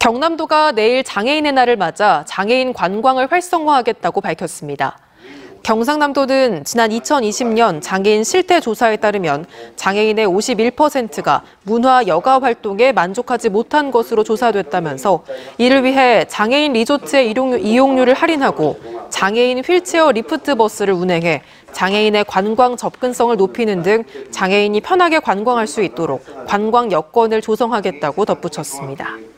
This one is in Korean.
경남도가 내일 장애인의 날을 맞아 장애인 관광을 활성화하겠다고 밝혔습니다. 경상남도는 지난 2020년 장애인 실태 조사에 따르면 장애인의 51%가 문화 여가 활동에 만족하지 못한 것으로 조사됐다면서 이를 위해 장애인 리조트의 이용료를 할인하고 장애인 휠체어 리프트 버스를 운행해 장애인의 관광 접근성을 높이는 등 장애인이 편하게 관광할 수 있도록 관광 여건을 조성하겠다고 덧붙였습니다.